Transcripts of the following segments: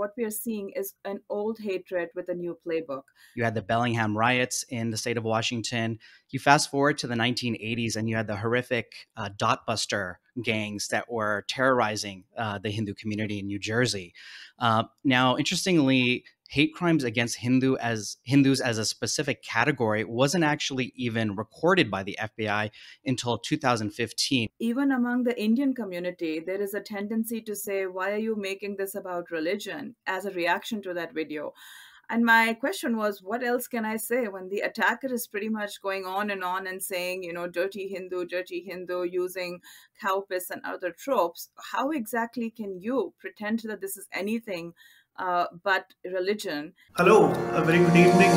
what we are seeing is an old hatred with a new playbook. You had the Bellingham riots in the state of Washington. You fast forward to the 1980s, and you had the horrific uh, dotbuster gangs that were terrorizing uh, the Hindu community in New Jersey. Uh, now, interestingly, hate crimes against Hindu as Hindus as a specific category wasn't actually even recorded by the FBI until 2015. Even among the Indian community, there is a tendency to say, "Why are you making this about religion?" as a reaction to that video. And my question was, what else can I say when the attacker is pretty much going on and on and saying, you know, dirty Hindu, dirty Hindu, using cow piss and other tropes? How exactly can you pretend that this is anything uh, but religion. Hello, a very good evening.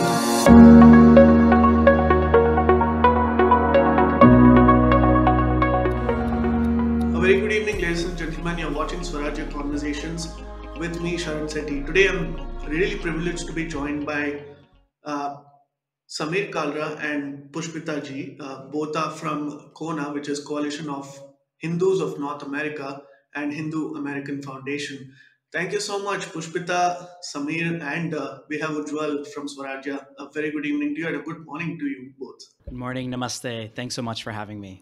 A very good evening, ladies and gentlemen. You're watching Swarajya Conversations with me, Sharan Setty. Today, I'm really privileged to be joined by uh, Samir Kalra and Pushpita ji. Uh, both are from CoHNA, which is Coalition of Hindus of North America and Hindu American Foundation. Thank you so much, Pushpita, Samir, and uh, we have Ujwal from Swarajya. A very good evening to you and a good morning to you both. Good morning, Namaste. Thanks so much for having me.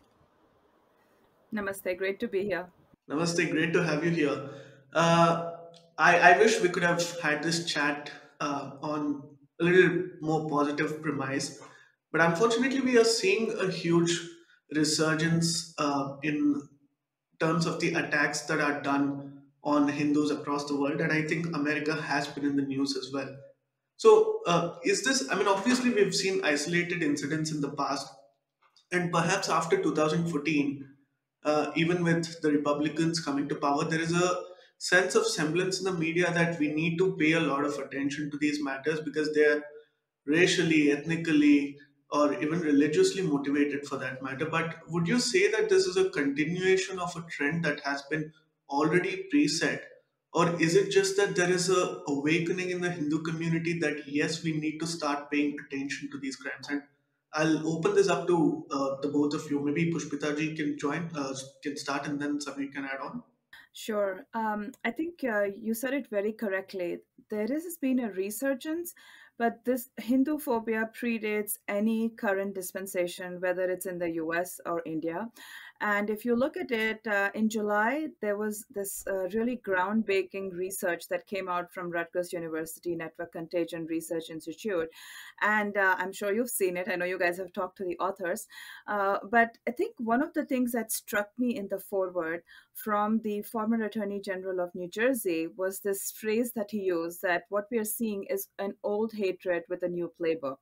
Namaste, great to be here. Namaste, great to have you here. Uh, I, I wish we could have had this chat uh, on a little more positive premise, but unfortunately, we are seeing a huge resurgence uh, in terms of the attacks that are done on Hindus across the world, and I think America has been in the news as well. So, uh, is this? I mean, obviously, we've seen isolated incidents in the past, and perhaps after 2014, uh, even with the Republicans coming to power, there is a sense of semblance in the media that we need to pay a lot of attention to these matters because they're racially, ethnically, or even religiously motivated for that matter. But would you say that this is a continuation of a trend that has been already preset or is it just that there is a awakening in the hindu community that yes we need to start paying attention to these crimes and i'll open this up to uh, the both of you maybe pushpita ji can join uh, can start and then Samir can add on Sure. Um, I think uh, you said it very correctly. There has been a resurgence, but this Hindu phobia predates any current dispensation, whether it's in the US or India. And if you look at it, uh, in July, there was this uh, really groundbreaking research that came out from Rutgers University Network Contagion Research Institute. And uh, I'm sure you've seen it. I know you guys have talked to the authors. Uh, but I think one of the things that struck me in the foreword from the former Attorney General of New Jersey was this phrase that he used that what we are seeing is an old hatred with a new playbook.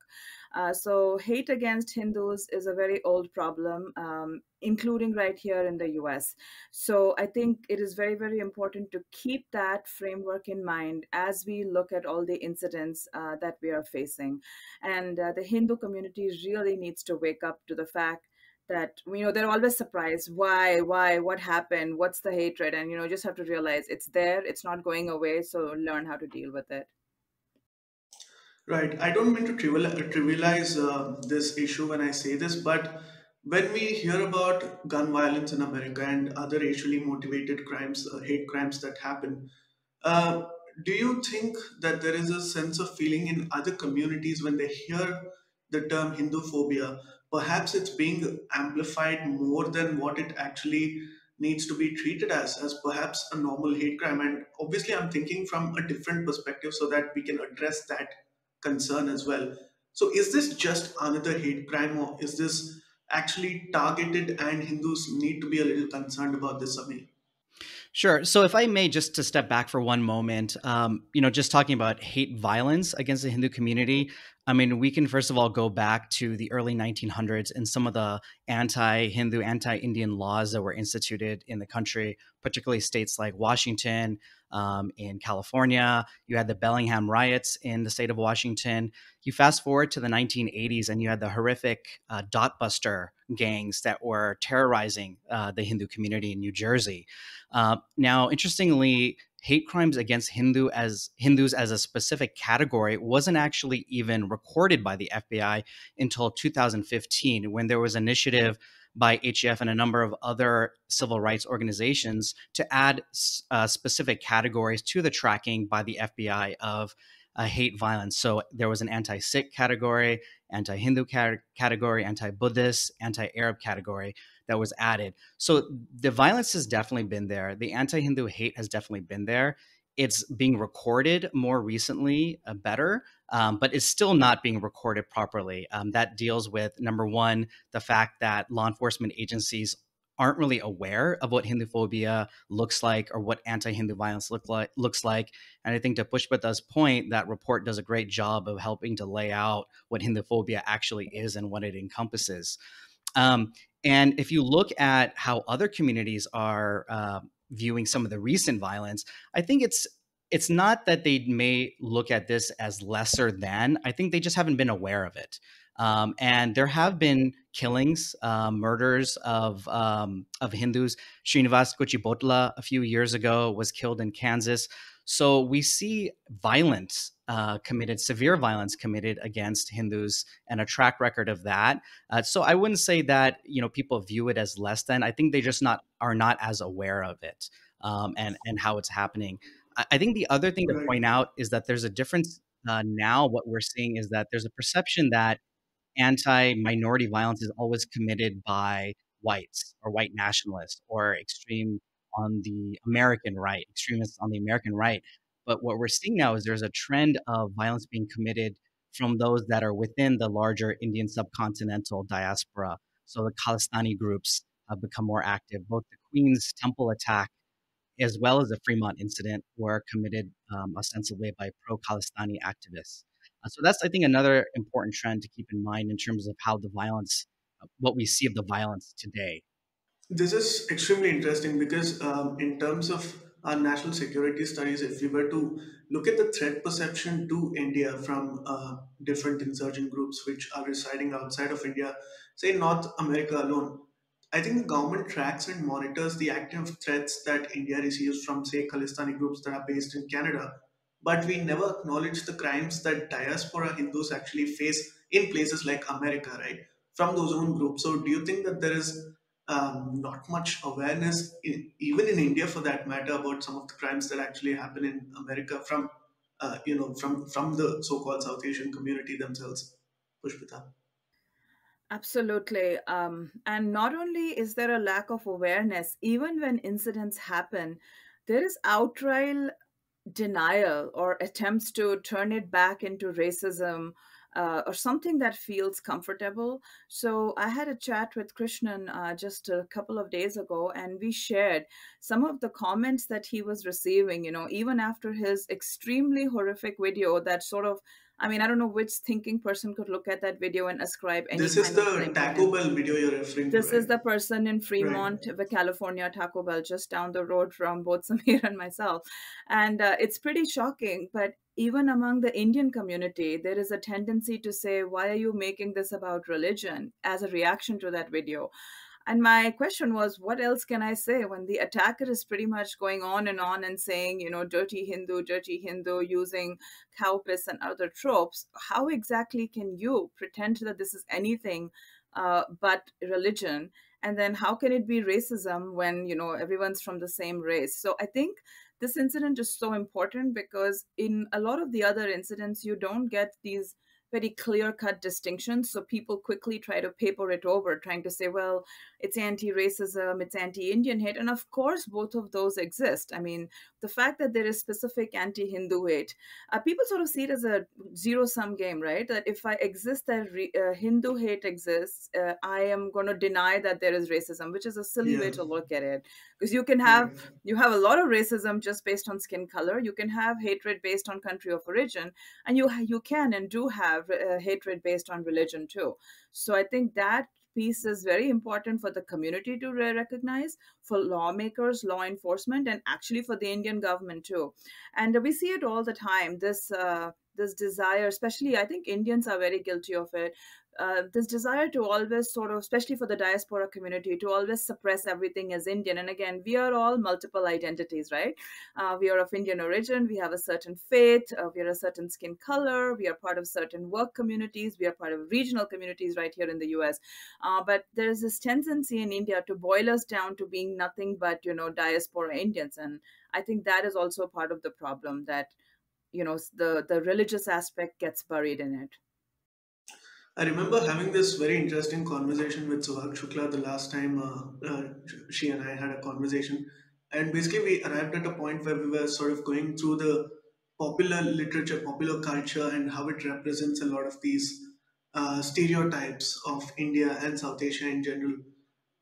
Uh, so, hate against Hindus is a very old problem, um, including right here in the US. So, I think it is very, very important to keep that framework in mind as we look at all the incidents uh, that we are facing. And uh, the Hindu community really needs to wake up to the fact that you know they're always surprised why why what happened what's the hatred and you know just have to realize it's there it's not going away so learn how to deal with it Right. I don't mean to trivialize uh, this issue when I say this, but when we hear about gun violence in America and other racially motivated crimes, uh, hate crimes that happen, uh, do you think that there is a sense of feeling in other communities when they hear the term Hindu phobia? Perhaps it's being amplified more than what it actually needs to be treated as, as perhaps a normal hate crime. And obviously, I'm thinking from a different perspective so that we can address that concern as well. So, is this just another hate crime, or is this actually targeted and Hindus need to be a little concerned about this, Samir? Sure. So, if I may, just to step back for one moment, um, you know, just talking about hate violence against the Hindu community, I mean, we can first of all go back to the early 1900s and some of the anti Hindu, anti Indian laws that were instituted in the country, particularly states like Washington, um, in California. You had the Bellingham riots in the state of Washington. You fast forward to the 1980s, and you had the horrific uh, dotbuster gangs that were terrorizing uh, the Hindu community in New Jersey. Uh, now, interestingly, hate crimes against Hindu as Hindus as a specific category wasn't actually even recorded by the FBI until 2015 when there was initiative by HAF and a number of other civil rights organizations to add uh, specific categories to the tracking by the FBI of uh, hate violence. So there was an anti Sikh category, anti Hindu category, anti Buddhist, anti Arab category that was added. So the violence has definitely been there. The anti Hindu hate has definitely been there. It's being recorded more recently, uh, better, um, but it's still not being recorded properly. Um, that deals with number one, the fact that law enforcement agencies aren't really aware of what Hindu phobia looks like or what anti-Hindu violence look like looks like. And I think to Pushpita's point, that report does a great job of helping to lay out what Hindu phobia actually is and what it encompasses. Um, and if you look at how other communities are uh, viewing some of the recent violence, I think it's it's not that they may look at this as lesser than. I think they just haven't been aware of it. Um, and there have been killings, uh, murders of um, of Hindus. Srinivas Kuchibhotla a few years ago was killed in Kansas. So we see violence uh, committed, severe violence committed against Hindus, and a track record of that. Uh, so I wouldn't say that you know people view it as less than. I think they just not are not as aware of it um, and and how it's happening. I, I, think the other thing to point out is that there's a difference uh, now. What we're seeing is that there's a perception that anti-minority violence is always committed by whites or white nationalists or extreme on the American right, extremists on the American right. But what we're seeing now is there's a trend of violence being committed from those that are within the larger Indian subcontinental diaspora. So the Khalistani groups have become more active. Both the Queen's Temple attack as well as the Fremont incident were committed um, ostensibly by pro Khalistani activists. Uh, so that's, I think, another important trend to keep in mind in terms of how the violence, uh, what we see of the violence today. This is extremely interesting because, um, in terms of our national security studies, if we were to look at the threat perception to India from uh, different insurgent groups which are residing outside of India, say North America alone, I think the government tracks and monitors the active threats that India receives from, say, Khalistani groups that are based in Canada but we never acknowledge the crimes that diaspora Hindus actually face in places like America, right? From those own groups. So, do you think that there is um, not much awareness, in, even in India for that matter, about some of the crimes that actually happen in America from, uh, you know, from from the so-called South Asian community themselves? Pushpita. Absolutely. Um, and not only is there a lack of awareness, even when incidents happen, there is outright denial or attempts to turn it back into racism uh, or something that feels comfortable. So I had a chat with Krishnan uh, just a couple of days ago, and we shared some of the comments that he was receiving. You know, even after his extremely horrific video that sort of I mean, I don't know which thinking person could look at that video and ascribe any. This is the Taco Bell video you're referring this to. This is the person in Fremont, right. California, Taco Bell, just down the road from both Samir and myself, and uh, it's pretty shocking. But even among the Indian community, there is a tendency to say, "Why are you making this about religion?" as a reaction to that video. And my question was, what else can I say when the attacker is pretty much going on and on and saying, you know, dirty Hindu, dirty Hindu, using cow piss and other tropes? How exactly can you pretend that this is anything uh, but religion? And then how can it be racism when, you know, everyone's from the same race? So I think this incident is so important because in a lot of the other incidents, you don't get these very clear cut distinctions. So people quickly try to paper it over, trying to say, well, it's anti racism, it's anti Indian hate. And of course, both of those exist. I mean, the fact that there is specific anti Hindu hate, uh, people sort of see it as a zero sum game, right? That if I exist that re- uh, Hindu hate exists, uh, I am going to deny that there is racism, which is a silly yeah. way to look at it. Because you can have yeah. you have a lot of racism just based on skin color. You can have hatred based on country of origin, and you you can and do have uh, hatred based on religion too. So I think that piece is very important for the community to recognize, for lawmakers, law enforcement, and actually for the Indian government too. And we see it all the time. This uh, this desire especially i think indians are very guilty of it uh, this desire to always sort of, especially for the diaspora community, to always suppress everything as Indian. And again, we are all multiple identities, right? Uh, we are of Indian origin, we have a certain faith, uh, we are a certain skin color, we are part of certain work communities, we are part of regional communities right here in the US. Uh, but there is this tendency in India to boil us down to being nothing but, you know, diaspora Indians. And I think that is also part of the problem that, you know, the, the religious aspect gets buried in it. I remember having this very interesting conversation with Suhag Shukla the last time uh, uh, she and I had a conversation. And basically, we arrived at a point where we were sort of going through the popular literature, popular culture, and how it represents a lot of these uh, stereotypes of India and South Asia in general.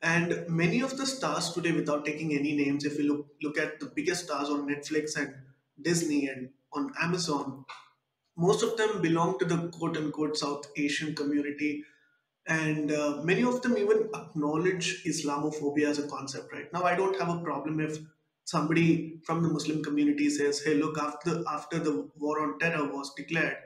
And many of the stars today, without taking any names, if you look look at the biggest stars on Netflix and Disney and on Amazon, most of them belong to the quote unquote South Asian community, and uh, many of them even acknowledge Islamophobia as a concept. Right now, I don't have a problem if somebody from the Muslim community says, "Hey, look, after after the war on terror was declared,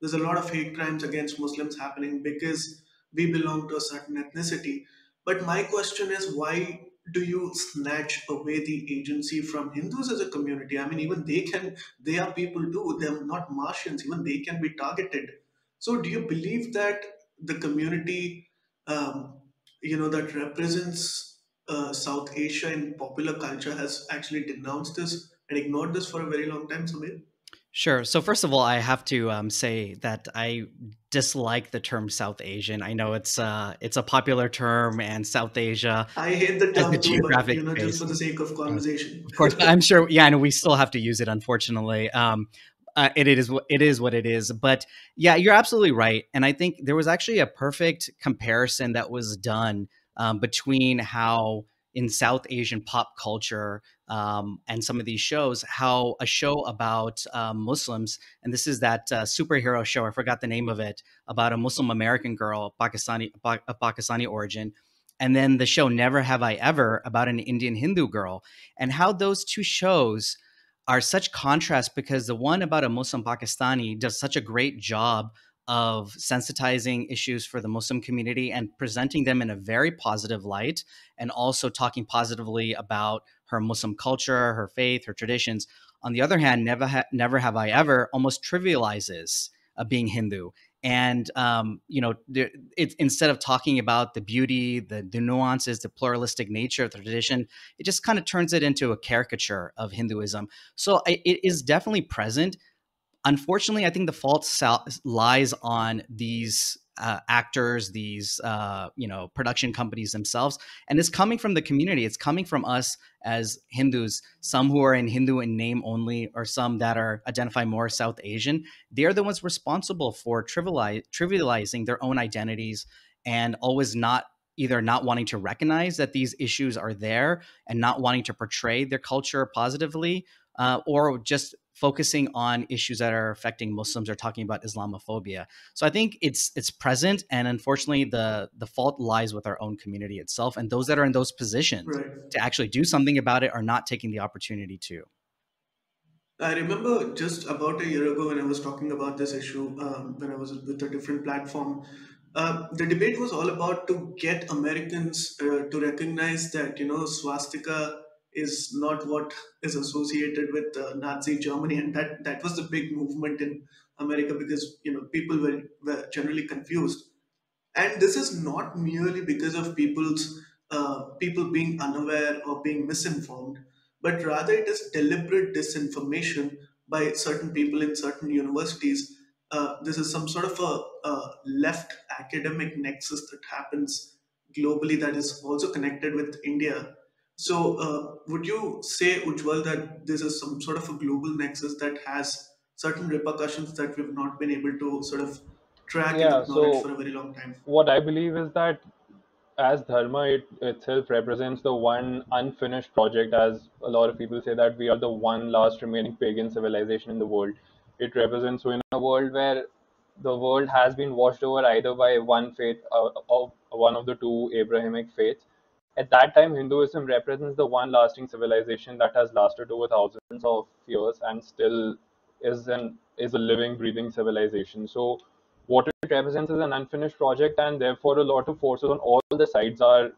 there's a lot of hate crimes against Muslims happening because we belong to a certain ethnicity." But my question is, why do you snatch away the agency from Hindus as a community? I mean, even they can, they are people too. They're not Martians. Even they can be targeted. So, do you believe that the community, um, you know, that represents uh, South Asia in popular culture has actually denounced this and ignored this for a very long time, Samir? Sure. So first of all, I have to um, say that I dislike the term South Asian. I know it's uh, it's a popular term, and South Asia. I hate the term too, geographic but, you know, just for the sake of conversation. Of course, I'm sure. Yeah, and we still have to use it, unfortunately. Um, uh, it, it is it is what it is. But yeah, you're absolutely right. And I think there was actually a perfect comparison that was done um, between how in South Asian pop culture um, and some of these shows, how a show about uh, Muslims, and this is that uh, superhero show, I forgot the name of it, about a Muslim American girl, Pakistani, a Pakistani origin, and then the show Never Have I Ever about an Indian Hindu girl, and how those two shows are such contrast because the one about a Muslim Pakistani does such a great job of sensitizing issues for the Muslim community and presenting them in a very positive light, and also talking positively about her Muslim culture, her faith, her traditions. On the other hand, never ha- never have I ever almost trivializes uh, being Hindu, and um, you know, it, instead of talking about the beauty, the, the nuances, the pluralistic nature of the tradition, it just kind of turns it into a caricature of Hinduism. So it is definitely present unfortunately, I think the fault lies on these uh, actors, these uh, you know production companies themselves, and it's coming from the community. It's coming from us as Hindus. Some who are in Hindu in name only, or some that are identify more South Asian. They're the ones responsible for trivializing their own identities and always not either not wanting to recognize that these issues are there and not wanting to portray their culture positively, uh, or just focusing on issues that are affecting Muslims or talking about Islamophobia. So I think it's it's present, and unfortunately, the the fault lies with our own community itself, and those that are in those positions right. to actually do something about it are not taking the opportunity to. I remember just about a year ago when I was talking about this issue um, when I was with a different platform. Uh, the debate was all about to get Americans uh, to recognize that you know swastika is not what is associated with uh, Nazi Germany, and that that was the big movement in America because you know people were, were generally confused, and this is not merely because of people's uh, people being unaware or being misinformed, but rather it is deliberate disinformation by certain people in certain universities. Uh, this is some sort of a, a left academic nexus that happens globally that is also connected with India so, uh, would you say, Ujwal, that this is some sort of a global nexus that has certain repercussions that we've not been able to sort of track and Yeah, acknowledge for so a very long time? what I believe is that as dharma it itself represents the one unfinished project, as a lot of people say that we are the one last remaining pagan civilization in the world. It represents so in a world where the world has been washed over either by one faith uh, of one of the two Abrahamic faiths at that time, Hinduism represents the one lasting civilization that has lasted over thousands of years and still is an is a living, breathing civilization. So what it represents is an unfinished project, and therefore a lot of forces on all the sides are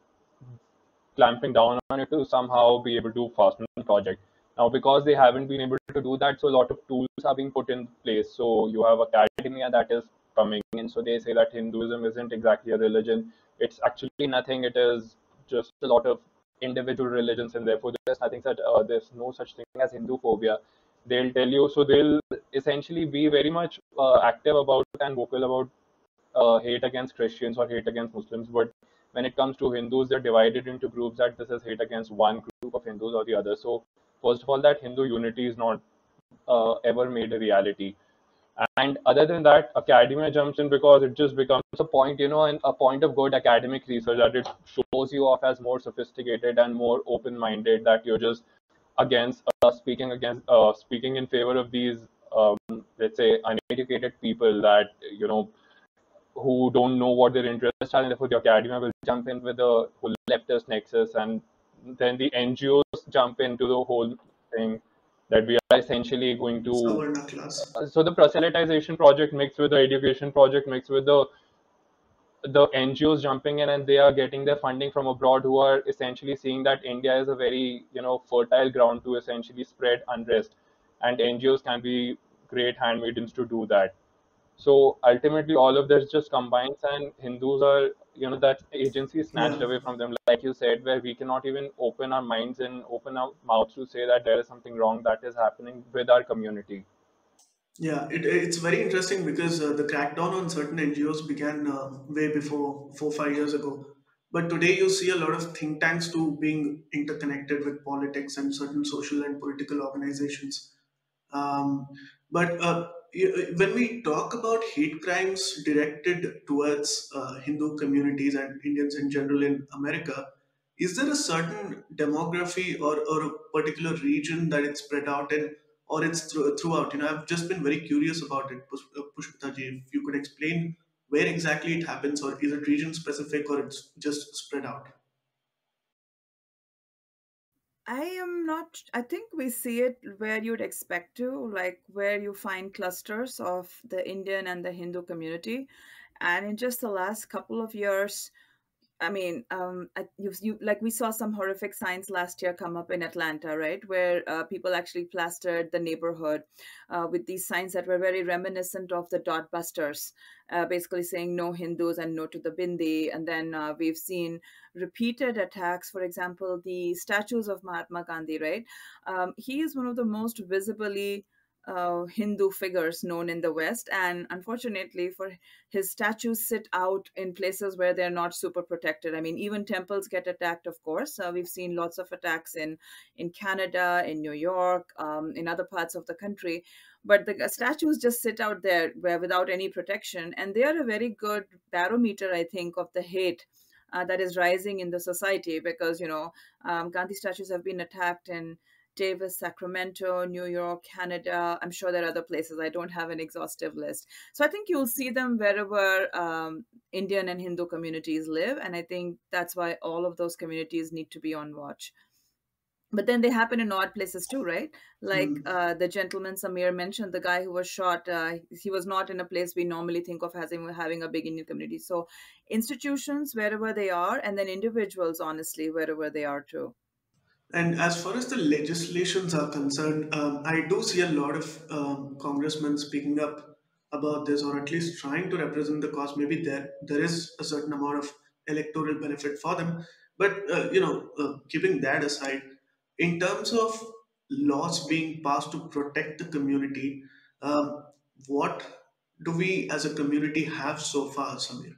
clamping down on it to somehow be able to fasten the project. Now, because they haven't been able to do that, so a lot of tools are being put in place. So you have academia that is coming in. So they say that Hinduism isn't exactly a religion. It's actually nothing. It is just a lot of individual religions, and therefore there's nothing such. Uh, there's no such thing as Hindu phobia. They'll tell you. So they'll essentially be very much uh, active about and vocal about uh, hate against Christians or hate against Muslims, but when it comes to Hindus, they're divided into groups that this is hate against one group of Hindus or the other. So first of all, that Hindu unity is not uh, ever made a reality. And other than that, academia jumps in because it just becomes a point, you know, and a point of good academic research that it shows you off as more sophisticated and more open-minded. That you're just against uh, speaking against uh, speaking in favor of these, um, let's say, uneducated people that you know who don't know what their interests are, and therefore the academia will jump in with whole leftist nexus, and then the NGOs jump into the whole thing that we are essentially going to. Uh, so the proselytization project mixed with the education project mixed with the the NGOs jumping in and they are getting their funding from abroad who are essentially seeing that India is a very you know fertile ground to essentially spread unrest, and NGOs can be great handmaidens to do that. So ultimately, all of this just combines, and Hindus are, you know, that agency is snatched yeah. away from them, like you said, where we cannot even open our minds and open our mouths to say that there is something wrong that is happening with our community. Yeah, it, it's very interesting because uh, the crackdown on certain NGOs began uh, way before four five years ago. But today you see a lot of think tanks too being interconnected with politics and certain social and political organizations. Um, but uh, when we talk about hate crimes directed towards uh, Hindu communities and Indians in general in America, is there a certain demography or, or a particular region that it's spread out in, or it's throughout? You know, I've just been very curious about it, uh, Pushpita ji. If you could explain where exactly it happens, or is it region specific, or it's just spread out? I am not, I think we see it where you'd expect to, like where you find clusters of the Indian and the Hindu community. And in just the last couple of years, I mean, um, you, you like we saw some horrific signs last year come up in Atlanta, right, where uh, people actually plastered the neighborhood uh, with these signs that were very reminiscent of the dot busters, uh, basically saying no Hindus and no to the bindi. And then uh, we've seen repeated attacks. For example, the statues of Mahatma Gandhi, right? Um, he is one of the most visibly uh, Hindu figures known in the West. And unfortunately, for his statues sit out in places where they're not super protected. I mean, even temples get attacked, of course. Uh, we've seen lots of attacks in in Canada, in New York, um, in other parts of the country. But the statues just sit out there where, without any protection, and they are a very good barometer, I think, of the hate. Uh, that is rising in the society because you know um, Gandhi statues have been attacked in Davis, Sacramento, New York, Canada. I'm sure there are other places. I don't have an exhaustive list. So I think you'll see them wherever um, Indian and Hindu communities live. And I think that's why all of those communities need to be on watch. But then they happen in odd places too, right? Like mm. uh, the gentleman Samir mentioned, the guy who was shot, uh, he was not in a place we normally think of as having a big Indian community. So institutions, wherever they are, and then individuals, honestly, wherever they are too. And as far as the legislations are concerned, um, I do see a lot of um, congressmen speaking up about this, or at least trying to represent the cause. Maybe there there is a certain amount of electoral benefit for them, but uh, you know, uh, keeping that aside, in terms of laws being passed to protect the community, um, what do we as a community have so far, Samir?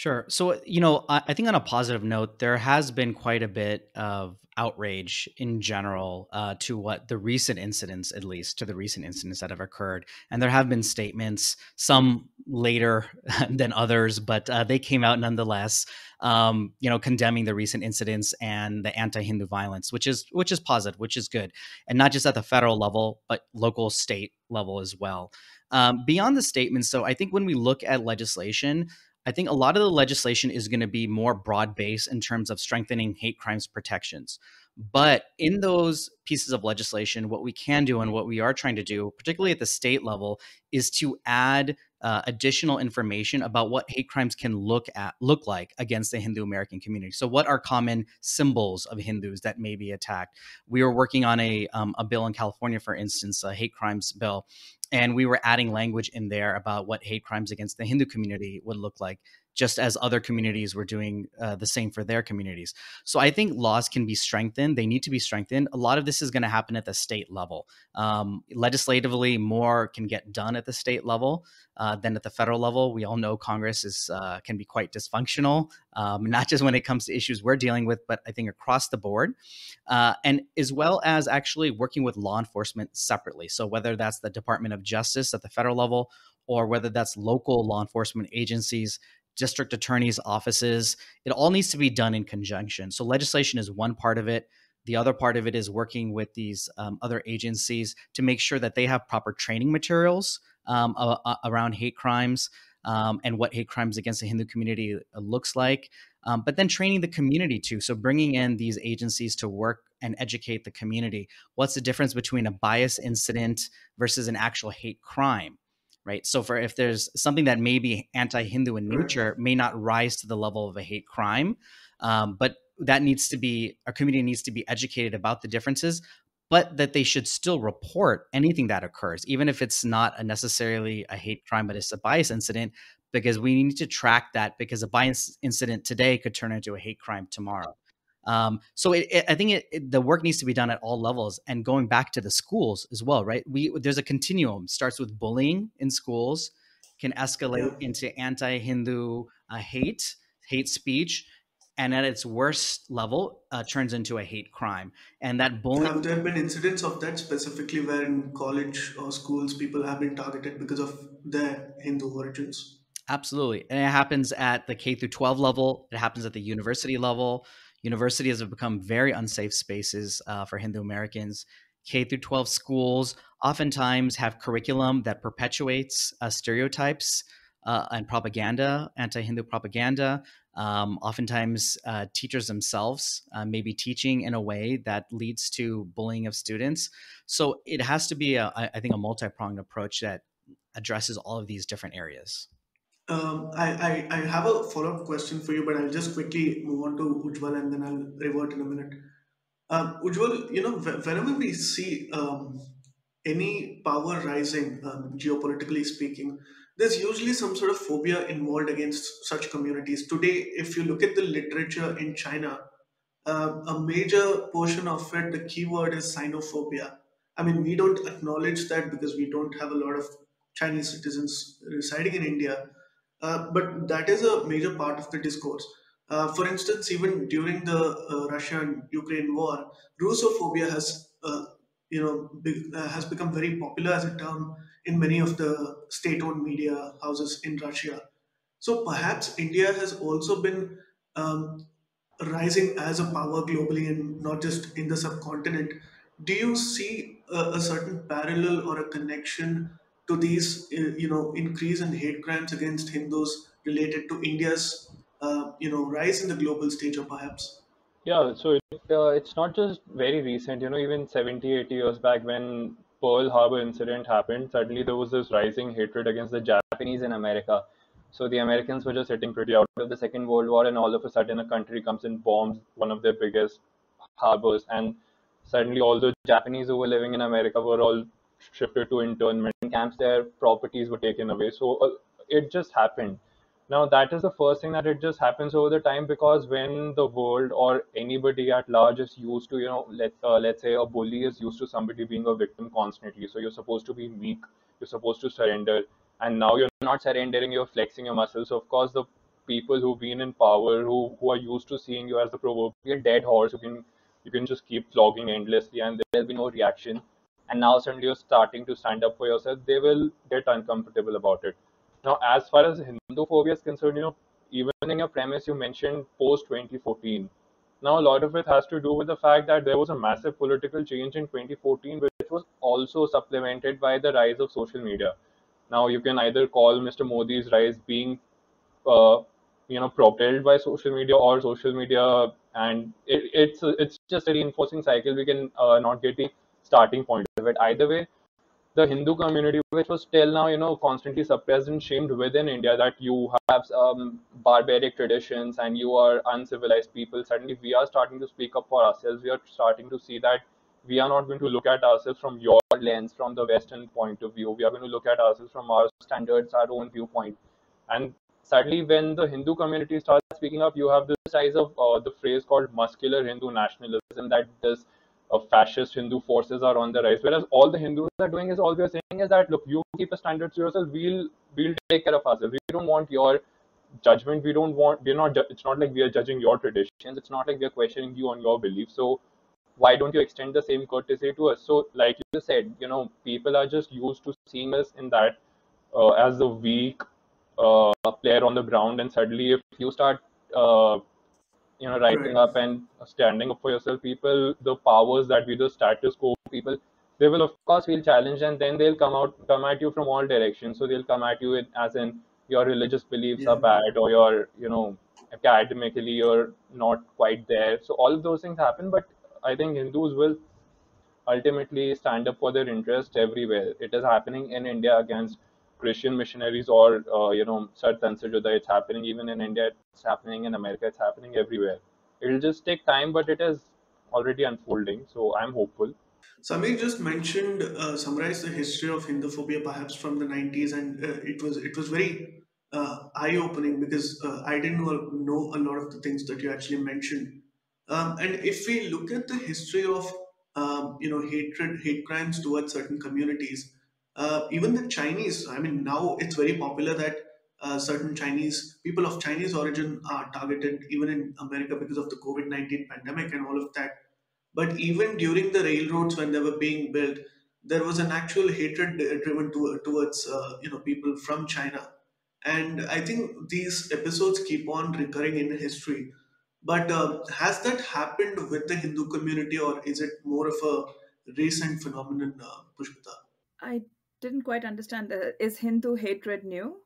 Sure. So, you know, I, I think on a positive note, there has been quite a bit of outrage in general uh, to what the recent incidents, at least to the recent incidents that have occurred. And there have been statements, some later than others, but uh, they came out nonetheless, um, you know, condemning the recent incidents and the anti-Hindu violence, which is which is positive, which is good, and not just at the federal level, but local, state level as well. Um, beyond the statements, so I think when we look at legislation, I think a lot of the legislation is going to be more broad based in terms of strengthening hate crimes protections. But in those pieces of legislation, what we can do and what we are trying to do, particularly at the state level, is to add uh, additional information about what hate crimes can look at look like against the Hindu American community. So, what are common symbols of Hindus that may be attacked? We were working on a um, a bill in California, for instance, a hate crimes bill, and we were adding language in there about what hate crimes against the Hindu community would look like just as other communities were doing uh, the same for their communities. So I think laws can be strengthened. They need to be strengthened. A lot of this is going to happen at the state level. Um, legislatively, more can get done at the state level uh, than at the federal level. We all know Congress is uh, can be quite dysfunctional, um, not just when it comes to issues we're dealing with, but I think across the board, uh, and as well as actually working with law enforcement separately. So whether that's the Department of Justice at the federal level or whether that's local law enforcement agencies district attorneys' offices. It all needs to be done in conjunction. So, legislation is one part of it. The other part of it is working with these um, other agencies to make sure that they have proper training materials um, uh, around hate crimes um, and what hate crimes against the Hindu community uh, looks like. Um, but then training the community too. So, bringing in these agencies to work and educate the community. What's the difference between a bias incident versus an actual hate crime? Right? So for if there's something that may be anti-Hindu in nature, may not rise to the level of a hate crime, um, but that needs to be our community needs to be educated about the differences, but that they should still report anything that occurs, even if it's not a necessarily a hate crime, but it's a bias incident, because we need to track that because a bias incident today could turn into a hate crime tomorrow. Um, so it, it, I think it, the work needs to be done at all levels, and going back to the schools as well, right? We there's a continuum. Starts with bullying in schools, can escalate yeah. into anti-Hindu uh, hate, hate speech, and at its worst level, uh, turns into a hate crime. And that bullying. Have there been incidents of that specifically, where in college or schools people have been targeted because of their Hindu origins? Absolutely, and it happens at the K through 12 level. It happens at the university level. Universities have become very unsafe spaces uh, for Hindu Americans. K through 12 schools oftentimes have curriculum that perpetuates uh, stereotypes uh, and propaganda, anti Hindu propaganda. Um, oftentimes, uh, teachers themselves uh, may be teaching in a way that leads to bullying of students. So it has to be, a, I think, a multi pronged approach that addresses all of these different areas. Um, I, I, I have a follow-up question for you, but I'll just quickly move on to Ujwal and then I'll revert in a minute. Um, Ujwal, you know, whenever we see um, any power rising, um, geopolitically speaking, there's usually some sort of phobia involved against such communities. Today, if you look at the literature in China, uh, a major portion of it, the keyword is xenophobia. I mean, we don't acknowledge that because we don't have a lot of Chinese citizens residing in India uh, but that is a major part of the discourse. Uh, for instance, even during the uh, Russia and Ukraine war, Russophobia has, uh, you know, be, uh, has become very popular as a term in many of the state-owned media houses in Russia. So perhaps India has also been um, rising as a power globally and not just in the subcontinent. Do you see a, a certain parallel or a connection to these, you know, increase in hate crimes against Hindus related to India's, uh, you know, rise in the global stage, or perhaps? Yeah, so it, uh, it's not just very recent. You know, even 70, 80 years back when Pearl Harbor incident happened, suddenly there was this rising hatred against the Japanese in America. So the Americans were just sitting pretty out of the Second World War, and all of a sudden a country comes and bombs one of their biggest harbors, and suddenly all the Japanese who were living in America were all shifted to internment camps, their properties were taken away. So uh, it just happened. Now that is the first thing that it just happens over the time because when the world or anybody at large is used to, you know, let uh, let's say a bully is used to somebody being a victim constantly. So you're supposed to be meek, you're supposed to surrender, and now you're not surrendering, you're flexing your muscles. So of course the people who've been in power, who who are used to seeing you as the proverbial dead horse, who can you can just keep flogging endlessly and there'll be no reaction and now suddenly you're starting to stand up for yourself, they will get uncomfortable about it. Now, as far as Hindu phobia is concerned, you know, even in your premise, you mentioned post 2014. Now, a lot of it has to do with the fact that there was a massive political change in 2014, which was also supplemented by the rise of social media. Now, you can either call Mr. Modi's rise being, uh, you know, propelled by social media or social media and it, it's it's just a reinforcing cycle. We can uh, not get the starting point it either way. The Hindu community, which was till now, you know, constantly suppressed and shamed within India, that you have um, barbaric traditions and you are uncivilized people. Suddenly, we are starting to speak up for ourselves. We are starting to see that we are not going to look at ourselves from your lens, from the Western point of view. We are going to look at ourselves from our standards, our own viewpoint. And sadly, when the Hindu community starts speaking up, you have this rise of uh, the phrase called muscular Hindu nationalism that this uh, fascist Hindu forces are on the rise. Whereas all the Hindus are doing is all we are saying is that look, you keep a standard to yourself, we'll we'll take care of ourselves. We don't want your judgment. We don't want. We're not. It's not like we are judging your traditions. It's not like we are questioning you on your beliefs. So why don't you extend the same courtesy to us? So, like you said, you know, people are just used to seeing us in that uh, as the weak uh, player on the ground, and suddenly, if you start, uh, you know, rising Right. up and standing up for yourself, people, the powers that be the status quo people, they will of course feel challenged, and then they'll come out, come at you from all directions. So they'll come at you with, as in your religious beliefs are bad, or your, you know, academically you're not quite there. So all of those things happen, but I think Hindus will ultimately stand up for their interest everywhere. It is happening in India against Christian missionaries or uh, you know Sar Tan Se Juda. It's happening even in India. It's happening in America. It's happening everywhere. It'll just take time, but it is already unfolding. So I'm hopeful. Samir just mentioned, uh, summarized the history of Hinduphobia perhaps from the 90s, and uh, it was it was very uh, eye-opening because uh, I didn't know, know a lot of the things that you actually mentioned. Um, and if we look at the history of um, you know hatred, hate crimes towards certain communities, uh, even the Chinese, I mean, now it's very popular that uh, certain Chinese people of Chinese origin are targeted even in America because of the COVID 19 pandemic and all of that but even during the railroads when they were being built, there was an actual hatred driven to, towards uh, you know people from China, and I think these episodes keep on recurring in history. But uh, has that happened with the Hindu community, or is it more of a recent phenomenon, uh, Pushpita? I didn't quite understand. Uh, is Hindu hatred new?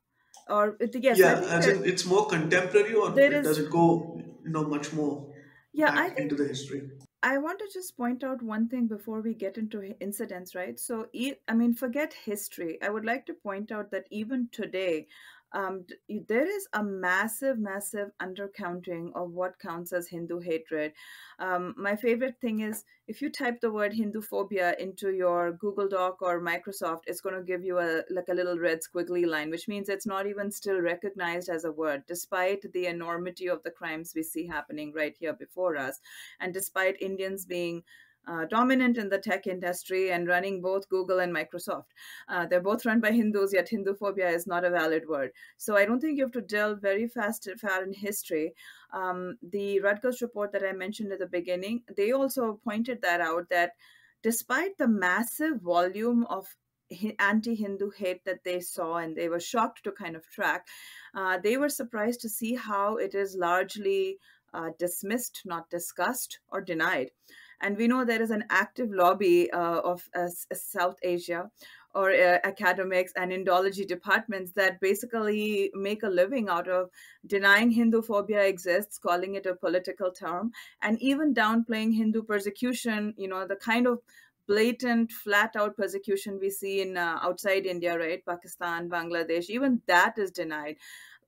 Or yes, Yeah, as in it's more contemporary, or does it go you know much more Yeah, I think into the history? I want to just point out one thing before we get into incidents, right? So, I mean, forget history. I would like to point out that even today, um, there is a massive, massive undercounting of what counts as Hindu hatred. Um, my favorite thing is if you type the word Hindu phobia into your Google Doc or Microsoft, it's going to give you a like a little red squiggly line, which means it's not even still recognized as a word, despite the enormity of the crimes we see happening right here before us and despite Indians being uh, dominant in the tech industry and running both Google and Microsoft. Uh, they're both run by Hindus, yet Hinduphobia is not a valid word. So I don't think you have to delve very fast far in history. Um, the Rutgers report that I mentioned at the beginning, they also pointed that out that despite the massive volume of anti Hindu hate that they saw and they were shocked to kind of track, uh, they were surprised to see how it is largely uh, dismissed, not discussed, or denied. And we know there is an active lobby uh, of uh, South Asia or uh, academics and Indology departments that basically make a living out of denying Hindu phobia exists, calling it a political term, and even downplaying Hindu persecution, you know, the kind of blatant, flat out persecution we see in uh, outside India, right? Pakistan, Bangladesh, even that is denied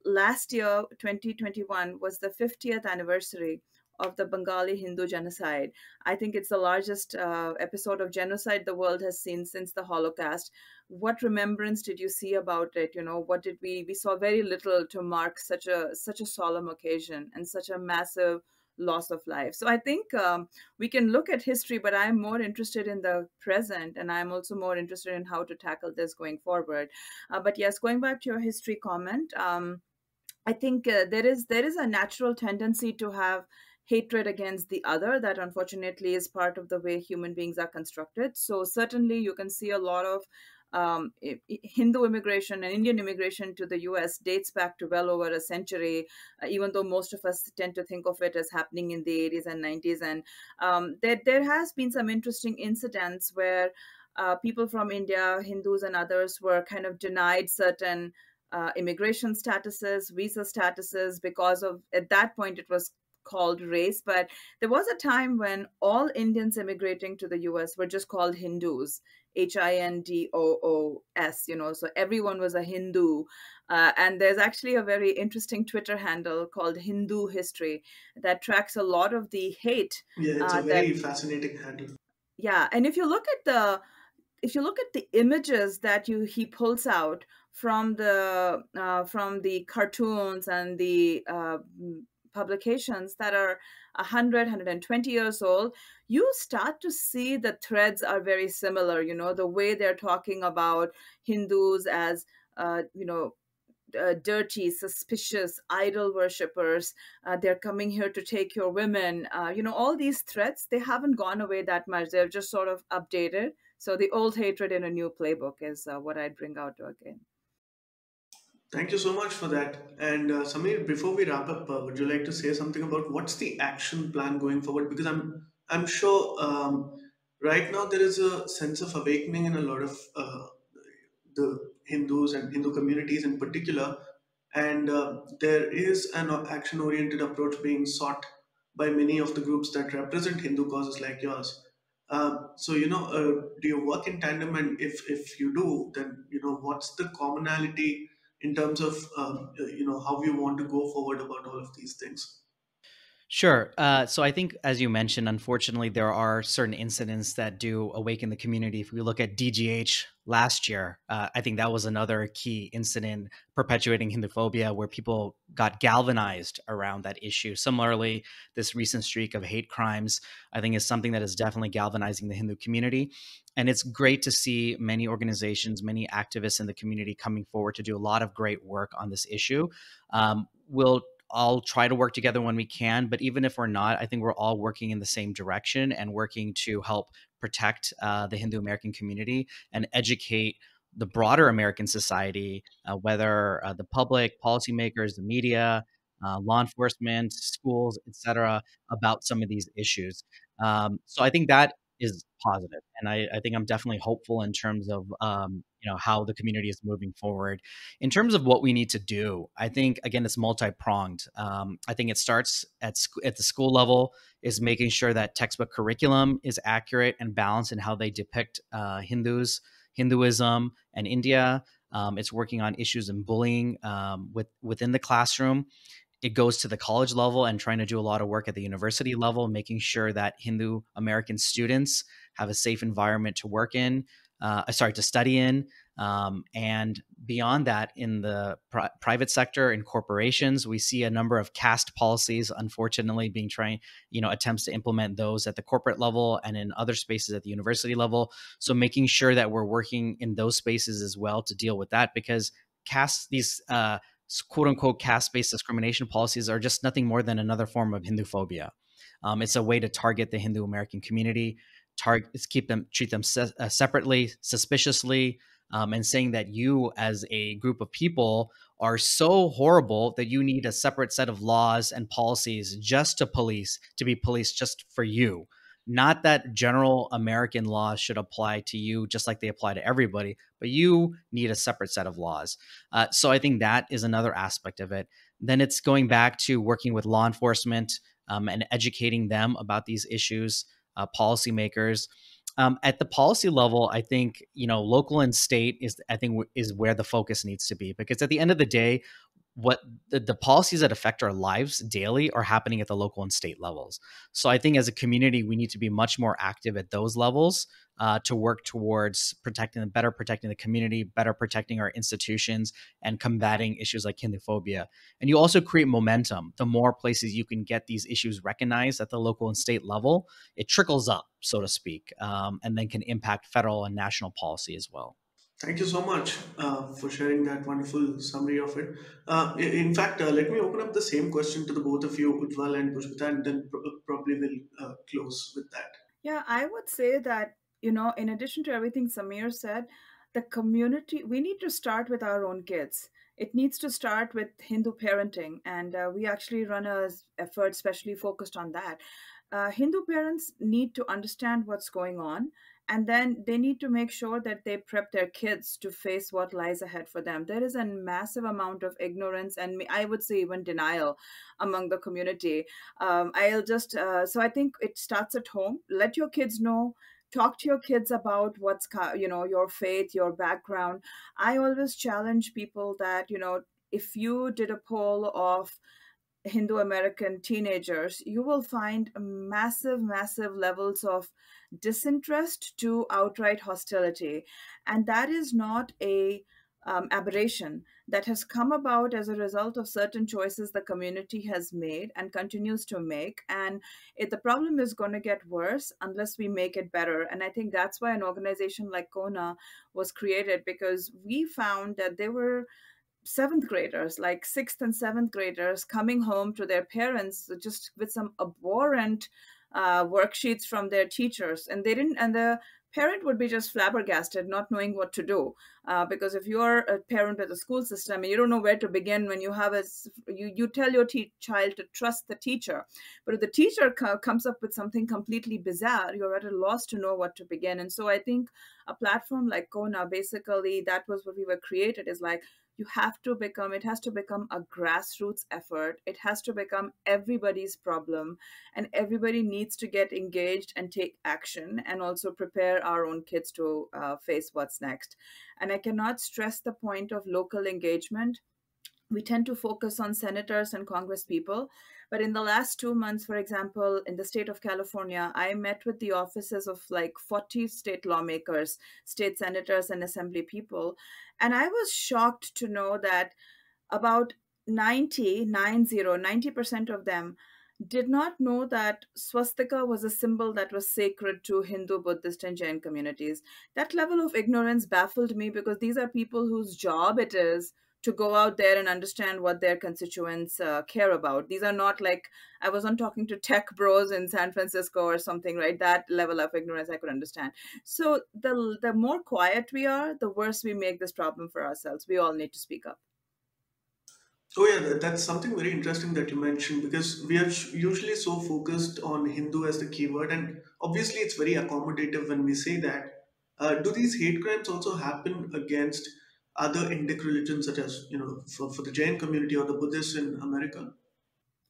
last year 2021 was the 50th anniversary of the bengali hindu genocide. I think it's the largest uh, episode of genocide the world has seen since the holocaust. What remembrance did you see about it? You know what did we we saw very little to mark such a such a solemn occasion and such a massive loss of life. So i think um, we can look at history but i'm more interested in the present and i'm also more interested in how to tackle this going forward. Uh, but yes going back to your history comment um, I think uh, there is there is a natural tendency to have hatred against the other that unfortunately is part of the way human beings are constructed. So certainly you can see a lot of um, Hindu immigration and Indian immigration to the US dates back to well over a century, uh, even though most of us tend to think of it as happening in the 80s and 90s. And um, there, there has been some interesting incidents where uh, people from India, Hindus and others, were kind of denied certain uh, immigration statuses, visa statuses, because of at that point it was called race, but there was a time when all Indians immigrating to the US were just called Hindus, H I N D O O S, you know, so everyone was a Hindu. Uh, and there's actually a very interesting Twitter handle called Hindu History that tracks a lot of the hate. Yeah, it's uh, a very that, fascinating handle. Yeah, and if you look at the if you look at the images that you he pulls out from the uh, from the cartoons and the uh, publications that are 100 120 years old you start to see the threads are very similar you know the way they're talking about hindus as uh, you know uh, dirty, suspicious, idol worshippers. Uh, they're coming here to take your women. Uh, you know, all these threats, they haven't gone away that much. They're just sort of updated. So the old hatred in a new playbook is uh, what I'd bring out again. Thank you so much for that. And uh, Samir, before we wrap up, uh, would you like to say something about what's the action plan going forward? Because I'm I'm sure um, right now there is a sense of awakening in a lot of uh, the Hindus and Hindu communities in particular, and uh, there is an action-oriented approach being sought by many of the groups that represent Hindu causes like yours. Um, so you know, uh, do you work in tandem? And if if you do, then you know what's the commonality in terms of um, you know how you want to go forward about all of these things? Sure. Uh, so I think, as you mentioned, unfortunately, there are certain incidents that do awaken the community. If we look at DGH last year, uh, I think that was another key incident perpetuating Hinduphobia where people got galvanized around that issue. Similarly, this recent streak of hate crimes, I think, is something that is definitely galvanizing the Hindu community. And it's great to see many organizations, many activists in the community coming forward to do a lot of great work on this issue. Um, we'll all try to work together when we can. But even if we're not, I think we're all working in the same direction and working to help protect uh, the Hindu American community and educate the broader American society, uh, whether uh, the public, policymakers, the media, uh, law enforcement, schools, etc., about some of these issues. Um, so I think that is positive, and I, I, think I'm definitely hopeful in terms of um, you know how the community is moving forward. In terms of what we need to do, I think again it's multi pronged. Um, I think it starts at sc- at the school level is making sure that textbook curriculum is accurate and balanced in how they depict uh, Hindus, Hinduism, and India. Um, it's working on issues and bullying um, with within the classroom it goes to the college level and trying to do a lot of work at the university level, making sure that Hindu American students have a safe environment to work in, uh, sorry, to study in. Um, and beyond that, in the pri- private sector in corporations, we see a number of caste policies, unfortunately, being trying, you know, attempts to implement those at the corporate level and in other spaces at the university level. So making sure that we're working in those spaces as well to deal with that, because caste these uh, quote unquote caste based discrimination policies are just nothing more than another form of Hinduphobia. Um, it's a way to target the Hindu American community, target, keep them, treat them se- uh, separately, suspiciously, um, and saying that you as a group of people are so horrible that you need a separate set of laws and policies just to police, to be policed just for you. Not that general American laws should apply to you just like they apply to everybody, but you need a separate set of laws. Uh, so I think that is another aspect of it. Then it's going back to working with law enforcement um, and educating them about these issues, uh, policymakers. Um, at the policy level, I think you know local and state is I think is where the focus needs to be because at the end of the day, what the, the, policies that affect our lives daily are happening at the local and state levels. So I think as a community, we need to be much more active at those levels uh, to work towards protecting, better protecting the community, better protecting our institutions, and combating issues like Hinduphobia. And you also create momentum. The more places you can get these issues recognized at the local and state level, it trickles up, so to speak, um, and then can impact federal and national policy as well. Thank you so much uh, for sharing that wonderful summary of it. Uh, in fact, uh, let me open up the same question to the both of you, Ujjwal and Pushpita, and then pro- probably we'll uh, close with that. Yeah, I would say that, you know, in addition to everything Samir said, the community, we need to start with our own kids. It needs to start with Hindu parenting, and uh, we actually run a effort specially focused on that uh, Hindu parents need to understand what's going on and then they need to make sure that they prep their kids to face what lies ahead for them. There is a massive amount of ignorance and i would say even denial among the community. Um, i'll just uh, so i think it starts at home. Let your kids know. Talk to your kids about what's you know your faith your background. I always challenge people that you know if you did a poll of Hindu American teenagers, you will find massive, massive levels of disinterest to outright hostility. And that is not a um, aberration that has come about as a result of certain choices the community has made and continues to make. And it, the problem is going to get worse unless we make it better. And I think that's why an organization like CoHNA was created because we found that there were seventh graders, like sixth and seventh graders, coming home to their parents just with some abhorrent uh, worksheets from their teachers, and they didn't, and the parent would be just flabbergasted, not knowing what to do. Uh, because if you're a parent with a school system and you don't know where to begin when you have a, you, you tell your child to trust the teacher. But if the teacher co- comes up with something completely bizarre, you're at a loss to know what to begin. And so I think a platform like CoHNA, basically, that was what we were created is like, you have to become it has to become a grassroots effort. It has to become everybody's problem. And everybody needs to get engaged and take action and also prepare our own kids to uh, face what's next. And i cannot stress the point of local engagement we tend to focus on senators and congress people but in the last two months for example in the state of california i met with the offices of like 40 state lawmakers state senators and assembly people and i was shocked to know that about 90 90 90% of them did not know that swastika was a symbol that was sacred to Hindu, Buddhist, and Jain communities. That level of ignorance baffled me because these are people whose job it is to go out there and understand what their constituents uh, care about. These are not like I wasn't talking to tech bros in San Francisco or something, right? That level of ignorance I could understand. So the the more quiet we are, the worse we make this problem for ourselves. We all need to speak up. Oh yeah, that's something very interesting that you mentioned because we are usually so focused on Hindu as the keyword, and obviously it's very accommodative when we say that. Uh, do these hate crimes also happen against other Indic religions, such as you know, for, for the Jain community or the Buddhists in America?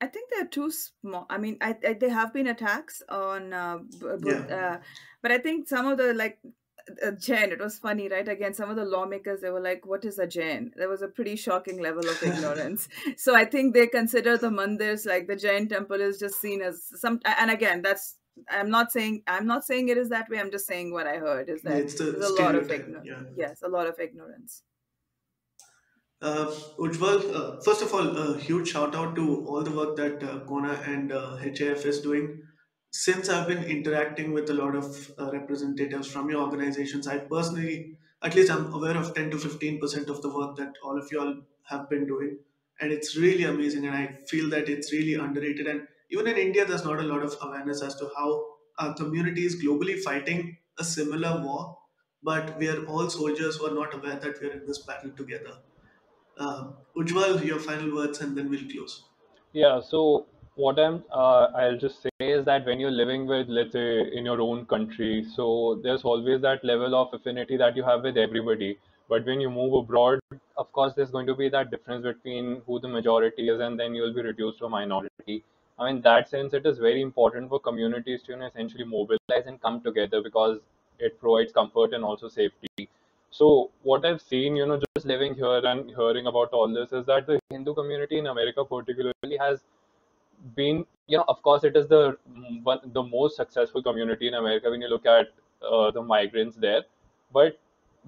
I think they're too small. I mean, I, I there have been attacks on, uh, yeah. uh, but I think some of the like uh, Jain. It was funny, right? Again, some of the lawmakers they were like, "What is a Jain?" There was a pretty shocking level of ignorance. so I think they consider the mandirs like the Jain temple is just seen as some. And again, that's I'm not saying I'm not saying it is that way. I'm just saying what I heard is that yeah, there's a lot of ignorance. Yeah. Yes, a lot of ignorance. Uh, Ujjwal, uh, first of all, a huge shout out to all the work that uh, CoHNA and uh, HAF is doing. Since I've been interacting with a lot of uh, representatives from your organizations, I personally, at least I'm aware of 10 to 15% of the work that all of you all have been doing. And it's really amazing. And I feel that it's really underrated. And even in India, there's not a lot of awareness as to how our community is globally fighting a similar war. But we are all soldiers who are not aware that we're in this battle together. Uh, Ujjwal, your final words, and then we'll close. Yeah. So what I'm, uh, I'll just say is that when you're living with, let's say, in your own country, so there's always that level of affinity that you have with everybody. But when you move abroad, of course, there's going to be that difference between who the majority is, and then you'll be reduced to a minority. I mean, in that sense, it is very important for communities to you know, essentially mobilize and come together because it provides comfort and also safety. So what I've seen, you know, just living here and hearing about all this is that the Hindu community in America particularly has been, you know, of course, it is the one, the most successful community in America when you look at uh, the migrants there, but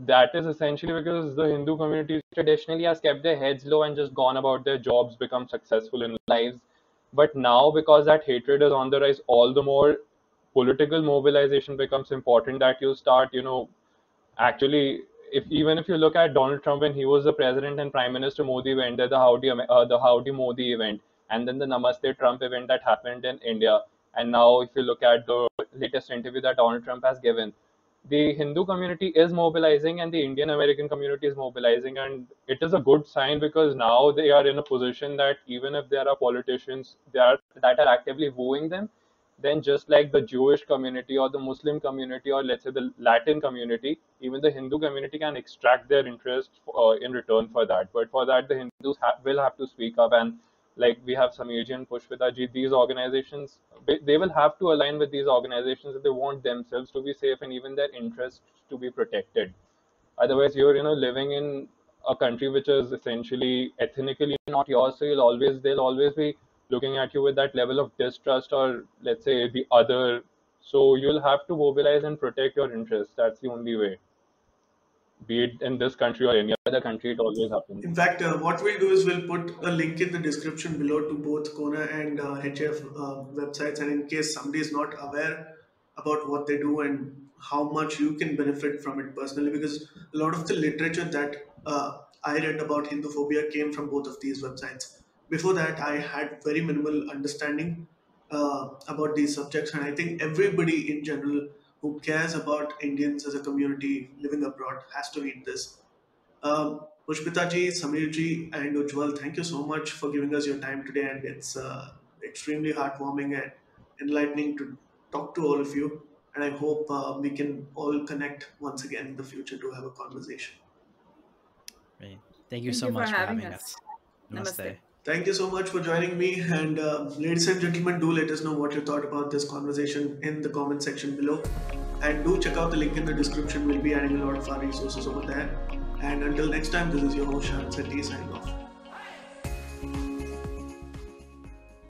that is essentially because the Hindu community traditionally has kept their heads low and just gone about their jobs, become successful in lives. But now, because that hatred is on the rise, all the more political mobilization becomes important. That you start, you know, actually if even if you look at Donald Trump when he was the president and Prime Minister Modi went there, the Howdy uh, the Howdy Modi event, and then the Namaste Trump event that happened in India, and now if you look at the latest interview that Donald Trump has given, the Hindu community is mobilizing and the Indian American community is mobilizing, and it is a good sign because now they are in a position that even if there are politicians that are, that are actively wooing them, then just like the Jewish community or the Muslim community or let's say the Latin community, even the Hindu community can extract their interest uh, in return for that. But for that, the Hindus ha- will have to speak up and like we have Samirji and Pushpitaji, these organizations, they will have to align with these organizations if they want themselves to be safe and even their interests to be protected. Otherwise, you're you know living in a country which is essentially ethnically not yours, so you'll always they'll always be looking at you with that level of distrust or let's say the other. So you'll have to mobilize and protect your interests. That's the only way be it in this country or any other country, it always happens. In fact, uh, what we'll do is we'll put a link in the description below to both CoHNA and uh, HAF uh, websites. And in case somebody is not aware about what they do and how much you can benefit from it personally, because a lot of the literature that uh, I read about Hinduphobia came from both of these websites. Before that, I had very minimal understanding uh, about these subjects, and I think everybody in general who cares about Indians as a community living abroad has to read this. Um, Pushpita ji, Samir ji, and Ujjwal, thank you so much for giving us your time today, and it's uh, extremely heartwarming and enlightening to talk to all of you. And I hope uh, we can all connect once again in the future to have a conversation. Great. Thank you thank so you much for having, having us. us. Namaste. Namaste. Thank you so much for joining me. And uh, ladies and gentlemen, do let us know what you thought about this conversation in the comment section below. And do check out the link in the description. We'll be adding a lot of our resources over there. And until next time, this is your host, Sharan Setty, signing off.